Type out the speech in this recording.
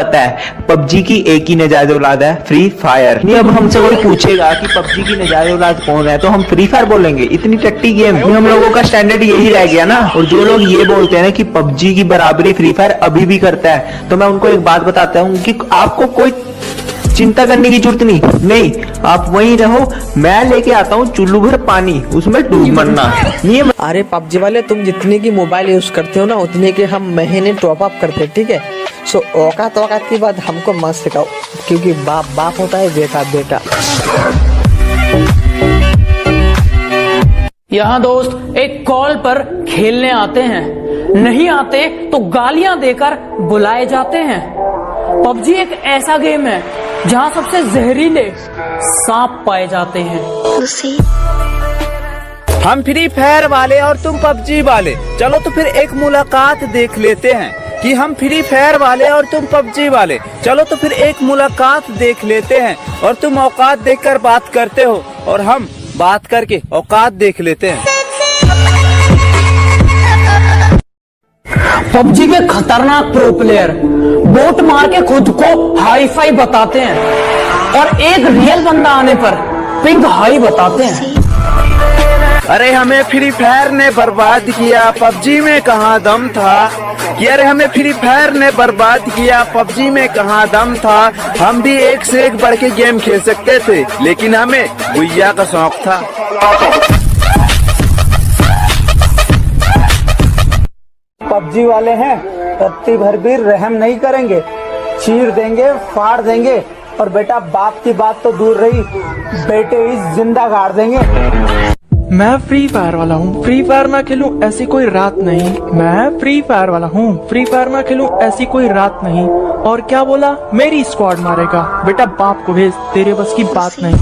पता है पबजी की एक ही नजायज औलाद है फ्री फायर नहीं अब हमसे कोई पूछेगा कि पबजी की नजायज औलाद कौन है तो हम फ्री फायर बोलेंगे। इतनी टट्टी गेम नहीं हम लोगों का स्टैंडर्ड यही रह गया ना। और जो लोग ये बोलते हैं ना कि पबजी की बराबरी फ्री फायर अभी भी करता है तो मैं उनको एक बात बताता हूँ कि आपको कोई चिंता करने की ज़रूरत नहीं। नहीं आप वहीं रहो मैं लेके आता हूँ चुल्लू भर पानी उसमें डूब मरना। नहीं अरे पबजी वाले तुम जितने की मोबाइल यूज़ करते हो ना उतने के हम महीने टॉप अप करते हैं ठीक है? सो औकात औकात की बात हमको मत सिखाओ क्योंकि बाप बाप होता है बेटा बेटा। यहाँ दोस्त एक कॉल पर खेलने आते हैं। नहीं आते तो गालियाँ देकर बुलाए जाते हैं। पबजी एक ऐसा गेम है जहाँ सबसे जहरीले सांप पाए जाते हैं। हम फ्री फायर वाले और तुम पबजी वाले। चलो तो फिर एक मुलाकात देख लेते हैं। कि हम फ्री फायर वाले और तुम पबजी वाले। चलो तो फिर एक मुलाकात देख लेते हैं और तुम औकात देखकर बात करते हो और हम बात करके औकात देख लेते हैं। पबजी के खतरनाक प्रो प्लेयर बोट मार के खुद को हाई फाई बताते हैं और एक रियल बंदा आने पर पिंक हाई बताते हैं। अरे हमें फ्री फायर ने बर्बाद किया। पबजी में कहा दम था? कि अरे हमें फ्री फायर ने बर्बाद किया। पबजी में कहा दम था? हम भी एक से एक बढ़ के गेम खेल सकते थे, लेकिन हमें गुइया का शौक था। पबजी वाले हैं रत्ती भर भी रहम नहीं करेंगे। चीर देंगे, फाड़ देंगे, और बेटा बाप की बात तो दूर रही, बेटे ही ज़िंदा गाड़ देंगे। मैं फ्री फायर वाला हूँ। फ्री फायर ना खेलूं, ऐसी कोई रात नहीं। मैं फ्री फायर वाला हूँ। फ्री फायर ना खेलूं, ऐसी कोई रात नहीं। और क्या बोला? मेरी स्क्वाड मारेगा। बेटा बाप को भेज, तेरे बस की बात नहीं।